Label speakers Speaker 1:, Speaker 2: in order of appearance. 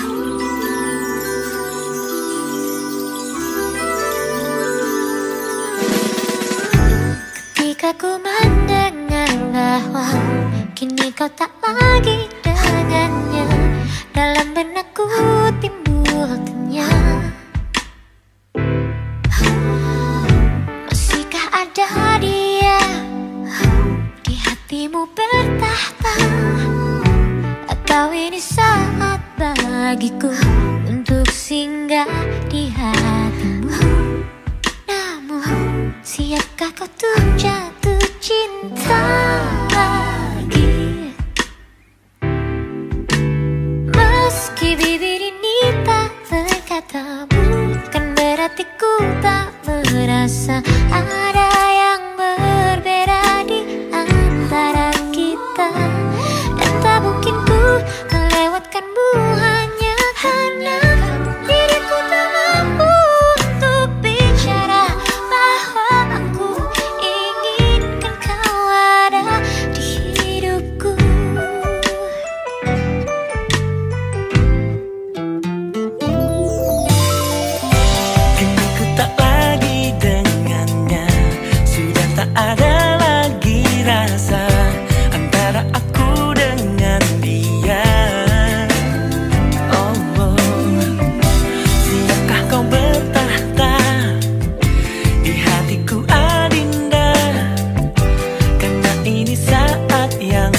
Speaker 1: Ketika ku mendengar bahwa Kini kau tak lagi dengannya. Dalam benakku timbul tanya Masihkah ada dia Di hatimu bertahta. Atau ini saat bagiku untuk singgah di hatimu. Namun siapkah kau tuh jatuh cinta lagi? Meski bibir ini tak berkata bukan berarti ku tak
Speaker 2: ada lagi rasa antara aku dengan dia. Oh, oh. siapkah kau bertahta di hatiku adinda? Karena ini saat yang